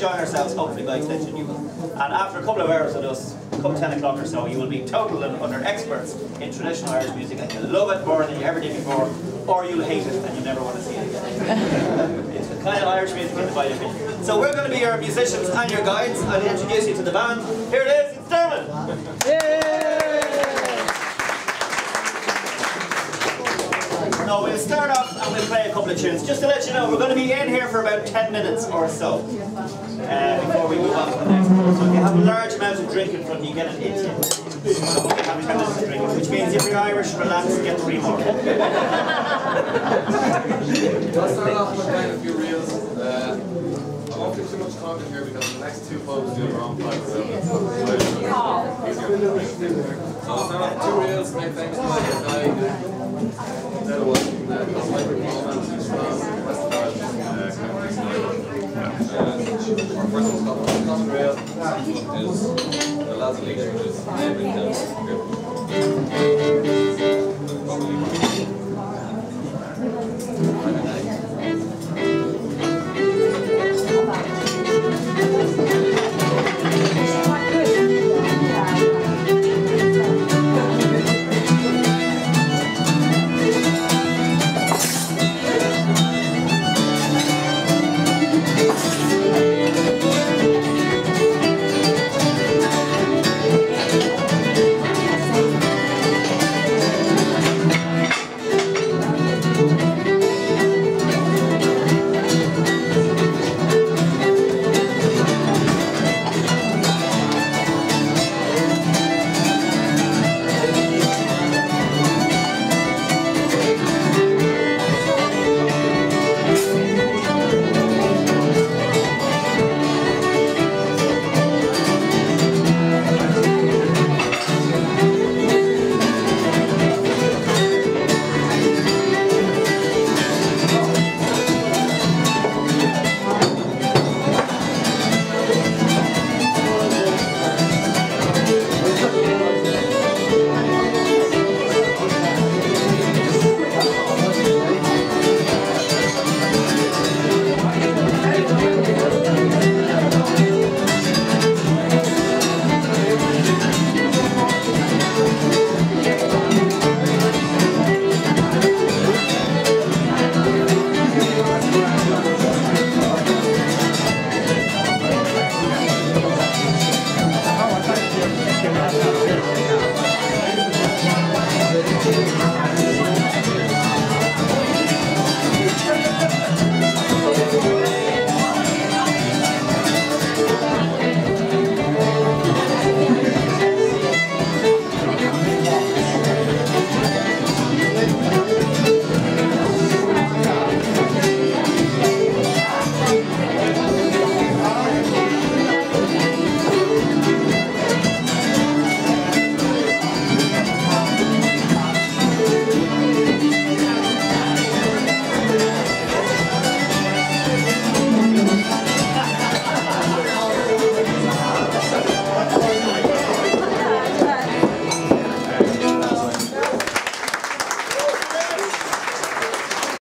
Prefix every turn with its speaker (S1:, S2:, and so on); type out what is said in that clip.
S1: enjoying ourselves, hopefully by extension you will. And after a couple of hours with us, come 10 o'clock or so, you will be total and utter experts in traditional Irish music and you'll love it more than you ever did before, or you'll hate it and you'll never want to see it again. it's the kind of Irish music in the by opinion. So we're going to be your musicians and your guides. I'll introduce you to the band. Here it is, it's Dermot! No, we'll start off and we'll play a couple of tunes. Just to let you know, we're going to be in here for about 10 minutes or so uh, before we move on to the next one. So if you have a large amount of drink in front of you, get an 18. So we'll have 10 minutes to drink, which means if you're Irish, relax and get three more.
S2: I'll start off with playing a few reels. Uh, I won't get too much content here because the next two folks do their own five so it's not easier to bring. So I'll start off with two reels, make famous by a first Common is the lads of Laois, is. Probably